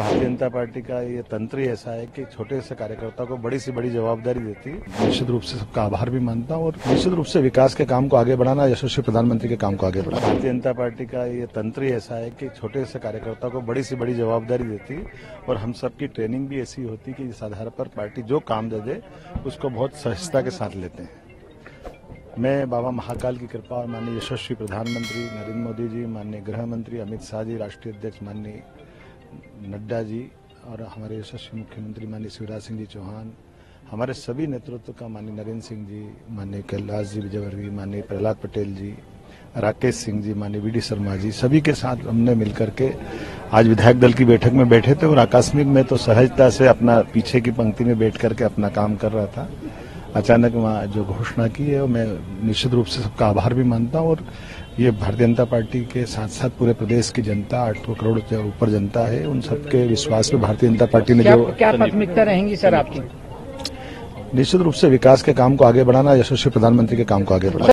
Bharatiya Janata party का ये तंत्र ही ऐसा है कि छोटे से कार्यकर्ता को बड़ी से बड़ी जवाबदारी देती। है निश्चित रूप से सबका आभार भी मानता हूँ और निश्चित रूप से विकास के काम को आगे बढ़ाना, यशस्वी प्रधानमंत्री के काम को आगे बढ़ाना। भारतीय जनता पार्टी का ये तंत्र ही ऐसा है कि छोटे से कार्यकर्ता को बड़ी से बड़ी जवाबदारी देती और हम सबकी ट्रेनिंग भी ऐसी होती कि इस आधार पर पार्टी जो काम दे दे, उसको बहुत सहजता के साथ लेते हैं। मैं बाबा महाकाल की कृपा और माननीय यशस्वी प्रधानमंत्री नरेंद्र मोदी जी, माननीय गृह मंत्री अमित शाह जी, राष्ट्रीय अध्यक्ष, माननीय नड्डा जी और हमारे यशस्वी मुख्यमंत्री माननीय शिवराज सिंह जी चौहान, हमारे सभी नेतृत्व का माननीय नरेंद्र सिंह जी, माननीय कैलाश जी विजयवर्गीय, माननीय प्रहलाद पटेल जी, राकेश सिंह जी, माननीय वी डी शर्मा जी, सभी के साथ हमने मिलकर के आज विधायक दल की बैठक में बैठे थे और आकस्मिक में तो सहजता से अपना पीछे की पंक्ति में बैठ करके अपना काम कर रहा था। अचानक वहाँ जो घोषणा की है मैं निश्चित रूप से सबका आभार भी मानता हूँ और ये भारतीय जनता पार्टी के साथ साथ पूरे प्रदेश की जनता आठ करोड़ से ऊपर जनता है। उन सबके विश्वास में भारतीय जनता पार्टी ने जो क्या प्राथमिकता रहेंगी सर आपकी? निश्चित रूप से विकास के काम को आगे बढ़ाना यशस्वी प्रधानमंत्री के काम को आगे बढ़ाना।